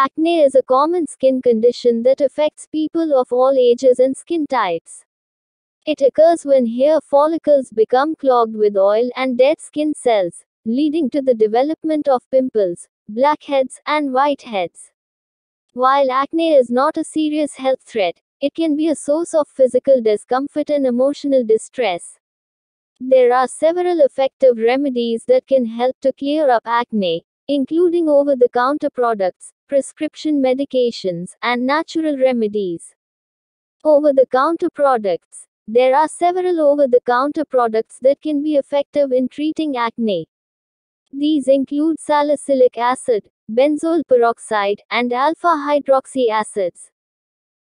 Acne is a common skin condition that affects people of all ages and skin types. It occurs when hair follicles become clogged with oil and dead skin cells, leading to the development of pimples, blackheads, and whiteheads. While acne is not a serious health threat, it can be a source of physical discomfort and emotional distress. There are several effective remedies that can help to clear up acne, including over the counter products, prescription medications, and natural remedies. Over the counter products. There are several over the counter products that can be effective in treating acne. These include salicylic acid, benzoyl peroxide, and alpha hydroxy acids.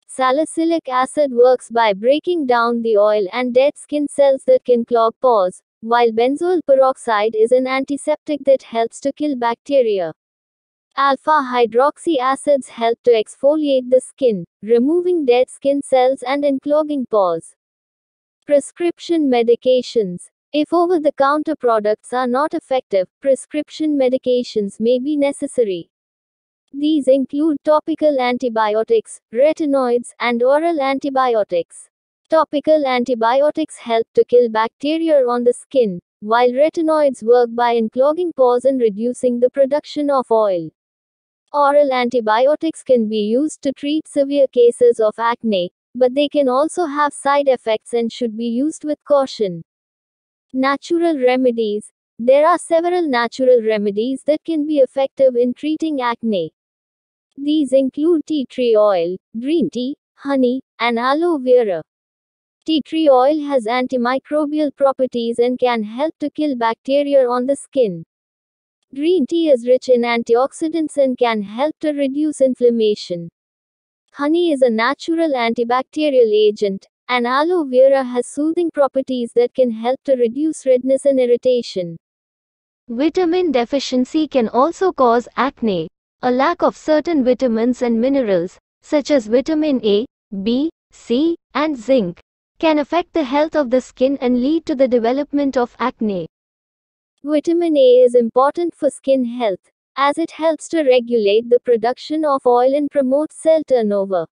Salicylic acid works by breaking down the oil and dead skin cells that can clog pores, while benzoyl peroxide is an antiseptic that helps to kill bacteria. Alpha hydroxy acids help to exfoliate the skin, removing dead skin cells and unclogging pores. Prescription medications. If over the counter products are not effective, prescription medications may be necessary. These include topical antibiotics, retinoids, and oral antibiotics. Topical antibiotics help to kill bacteria on the skin, while retinoids work by unclogging pores and reducing the production of oil. Oral antibiotics can be used to treat severe cases of acne, but they can also have side effects and should be used with caution. Natural remedies. There are several natural remedies that can be effective in treating acne. These include tea tree oil, green tea, honey, and aloe vera. Tea tree oil has antimicrobial properties and can help to kill bacteria on the skin. Green tea is rich in antioxidants and can help to reduce inflammation. Honey is a natural antibacterial agent, and aloe vera has soothing properties that can help to reduce redness and irritation. Vitamin deficiency can also cause acne. A lack of certain vitamins and minerals, such as vitamin A, B, C, and zinc, can affect the health of the skin and lead to the development of acne. Vitamin A is important for skin health, as it helps to regulate the production of oil and promote cell turnover.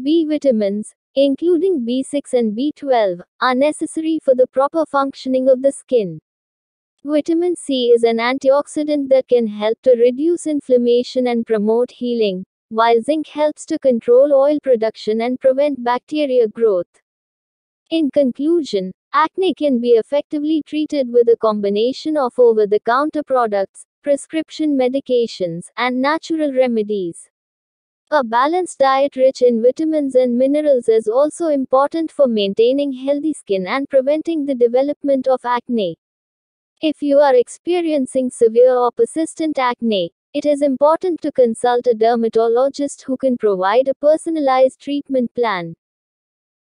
B vitamins, including B6 and B12, are necessary for the proper functioning of the skin. Vitamin C is an antioxidant that can help to reduce inflammation and promote healing, while zinc helps to control oil production and prevent bacteria growth. In conclusion, Acne can be effectively treated with a combination of over the counter products, prescription medications, and natural remedies. A balanced diet rich in vitamins and minerals is also important for maintaining healthy skin and preventing the development of acne. If you are experiencing severe or persistent acne, it is important to consult a dermatologist who can provide a personalized treatment plan.